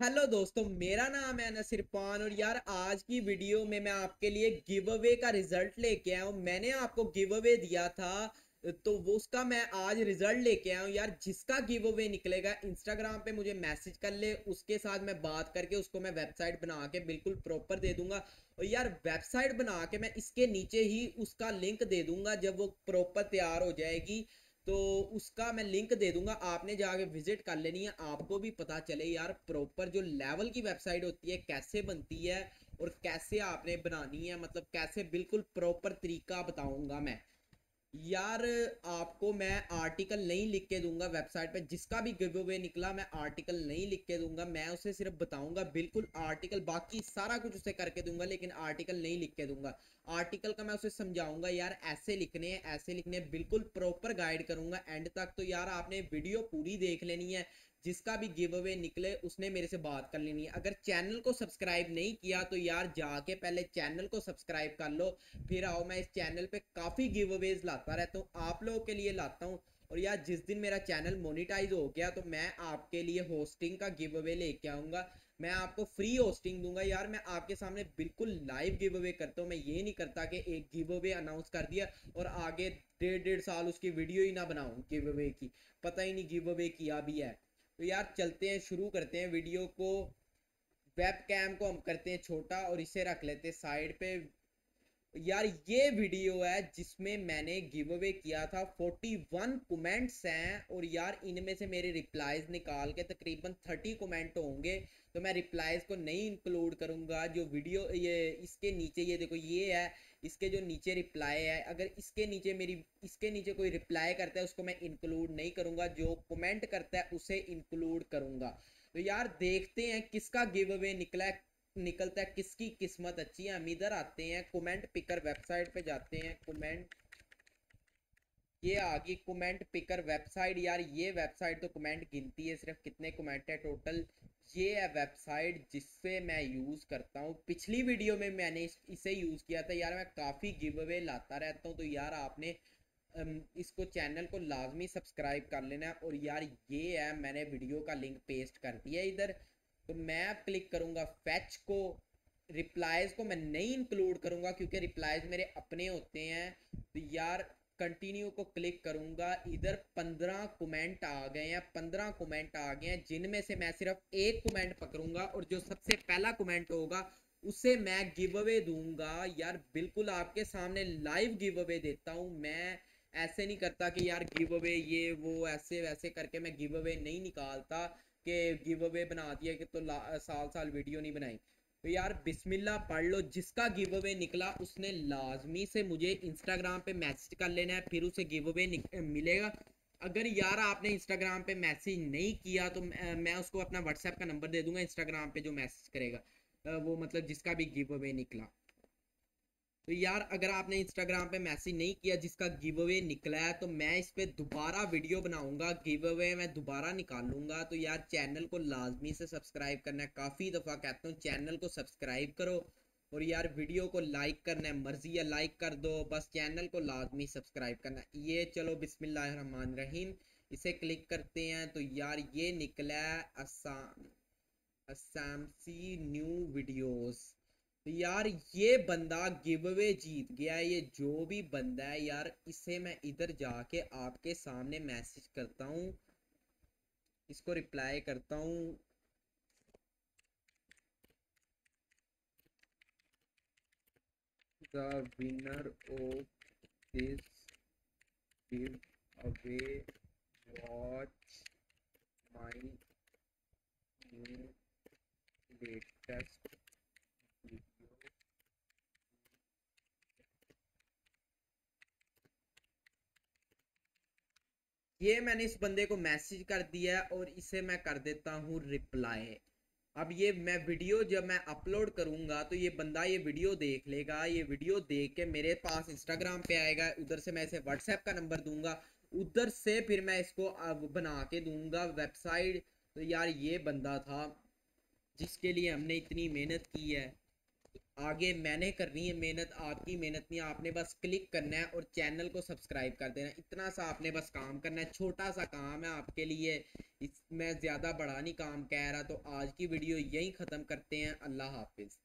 Hello दोस्तों, मेरा नाम है नसीर पान और यार आज की वीडियो में मैं आपके लिए गिव अवे का रिज़ल्ट लेके आया हूँ। मैंने आपको गिव अवे दिया था तो वो उसका मैं आज रिज़ल्ट लेके आया हूँ। यार जिसका गिव अवे निकलेगा इंस्टाग्राम पे मुझे मैसेज कर ले, उसके साथ मैं बात करके उसको मैं वेबसाइट बना के बिल्कुल प्रॉपर दे दूँगा। और यार वेबसाइट बना के मैं इसके नीचे ही उसका लिंक दे दूँगा, जब वो प्रॉपर तैयार हो जाएगी। तो उसका मैं लिंक दे दूँगा, आपने जाके विज़िट कर लेनी है, आपको भी पता चले यार प्रॉपर जो लेवल की वेबसाइट होती है, कैसे बनती है और कैसे आपने बनानी है मतलब कैसे बिल्कुल प्रॉपर तरीका बताऊँगा मैं। यार, आपको मैं आर्टिकल नहीं लिख के दूँगा वेबसाइट पे। जिसका भी गिव अवे निकला, मैं आर्टिकल नहीं लिख के दूँगा। मैं उसे सिर्फ़ बताऊँगा। बिल्कुल आर्टिकल बाकी सारा कुछ उसे करके दूँगा, लेकिन आर्टिकल नहीं लिख के दूँगा। आर्टिकल का मैं उसे समझाऊँगा, यार, ऐसे लिखने हैं, ऐसे लिखने बिल्कुल प्रॉपर गाइड करूँगा। एंड तक तो यार, आपने वीडियो पूरी देख लेनी है। जिसका भी गिव अवे निकले, उसने मेरे से बात कर लेनी है। अगर चैनल को सब्सक्राइब नहीं किया तो यार जाके पहले चैनल को सब्सक्राइब कर लो, फिर आओ, मैं इस चैनल पे काफ़ी गिव अवेज लाता रहता हूँ, आप लोगों के लिए लाता हूँ। और यार, जिस दिन मेरा चैनल मोनिटाइज हो गया तो मैं आपके लिए होस्टिंग का गिव अवे लेके आऊँगा। मैं आपको फ्री होस्टिंग दूँगा। यार, मैं आपके सामने बिल्कुल लाइव गिव अवे करता हूँ। मैं ये नहीं करता कि एक गिव अवे अनाउंस कर दिया और आगे डेढ़ डेढ़ साल उसकी वीडियो ही ना बनाऊँ गिव अवे की। पता ही नहीं गिव अवे किया भी है। तो यार चलते हैं, शुरू करते हैं वीडियो को। वेब कैम को हम करते हैं छोटा और इसे रख लेते हैं साइड पे। यार ये वीडियो है जिसमें मैंने गिव अवे किया था 41 कमेंट्स हैं और यार इनमें से मेरे रिप्लाइज निकाल के तकरीबन 30 कमेंट होंगे तो मैं रिप्लाईज को नहीं इंक्लूड करूँगा। जो वीडियो, ये इसके नीचे, ये देखो, ये है, इसके जो नीचे रिप्लाई है, अगर इसके नीचे मेरी, इसके नीचे कोई रिप्लाई करता है, उसको मैं इंक्लूड नहीं करूँगा, जो कमेंट करता है, उसे इंक्लूड करूँगा। तो यार देखते हैं किसका गिव अवे निकला है निकलता है, किसकी किस्मत अच्छी है? हम इधर आते हैं कमेंट पिकर वेबसाइट पे जाते हैं कमेंट ये आ गई कमेंट पिकर वेबसाइट यार ये वेबसाइट तो कमेंट गिनती है सिर्फ़ कितने कमेंट है टोटल ये है वेबसाइट जिससे मैं यूज़ करता हूँ। पिछली वीडियो में मैंने इसे यूज़ किया था। यार मैं काफ़ी गिव अवे लाता रहता हूँ तो यार आपने इसको चैनल को लाजमी सब्सक्राइब कर लेना और यार ये है, मैंने वीडियो का लिंक पेस्ट कर दिया इधर। तो मैं क्लिक करूँगा फैच को रिप्लाइज को मैं नहीं इंक्लूड करूँगा क्योंकि रिप्लाइज मेरे अपने होते हैं। तो यार कंटिन्यू को क्लिक करूँगा, इधर पंद्रह कमेंट आ गए हैं, पंद्रह कमेंट आ गए हैं, जिनमें से मैं सिर्फ़ एक कमेंट पकड़ूँगा और जो सबसे पहला कमेंट होगा, उसे मैं गिव अवे दूँगा। यार, बिल्कुल आपके सामने लाइव गिव अवे देता हूँ। मैं ऐसे नहीं करता कि यार गिव अवे ये, वो ऐसे वैसे करके मैं गिव अवे नहीं निकालता। कि गिव अवे बना दिया कि तो साल साल वीडियो नहीं बनाई। तो यार बिस्मिल्ला पढ़ लो, जिसका गिव अवे निकला, उसने लाजमी से मुझे इंस्टाग्राम पे मैसेज कर लेना है, फिर उसे गिव अवे मिलेगा। अगर यार आपने इंस्टाग्राम पे मैसेज नहीं किया तो मैं उसको अपना व्हाट्सएप का नंबर दे दूँगा इंस्टाग्राम पे जो मैसेज करेगा। वो मतलब जिसका भी गिव अवे निकला। तो यार, अगर आपने इंस्टाग्राम पे मैसेज नहीं किया, जिसका गिव अवे निकला है तो मैं इस पर दोबारा वीडियो बनाऊँगा गिव अवे मैं दोबारा निकालूँगा तो यार चैनल को लाजमी से सब्सक्राइब करना है। काफ़ी दफ़ा कहता हूँ चैनल को सब्सक्राइब करो और यार वीडियो को लाइक करना है। मर्ज़ी है लाइक कर दो, बस चैनल को लाजमी सब्सक्राइब करना ये चलो बिस्मिल्लाह रहीम इसे क्लिक करते हैं। तो यार, ये निकला है असाम असामसी न्यू वीडियोज़ तो यार ये बंदा गिव अवे जीत गया ये जो भी बंदा है यार, इसे मैं इधर जाके आपके सामने मैसेज करता हूँ। इसको रिप्लाई करता हूँ। The winner of this giveaway watch my latest ये मैंने इस बंदे को मैसेज कर दिया है और इसे मैं कर देता हूँ रिप्लाई। अब ये मैं वीडियो जब मैं अपलोड करूँगा तो ये बंदा ये वीडियो देख लेगा, ये वीडियो देख के मेरे पास इंस्टाग्राम पे आएगा, उधर से मैं इसे व्हाट्सएप का नंबर दूँगा, उधर से फिर मैं इसको अब बना के दूँगा वेबसाइट। तो यार ये बंदा था जिसके लिए हमने इतनी मेहनत की है। आगे मैंने करनी है मेहनत, आपकी मेहनत नहीं, आपने बस क्लिक करना है और चैनल को सब्सक्राइब कर देना इतना सा आपने बस काम करना है, छोटा सा काम है आपके लिए। इस, मैं ज़्यादा बड़ा नहीं काम कह रहा तो आज की वीडियो यहीं ख़त्म करते हैं। अल्लाह हाफिज़।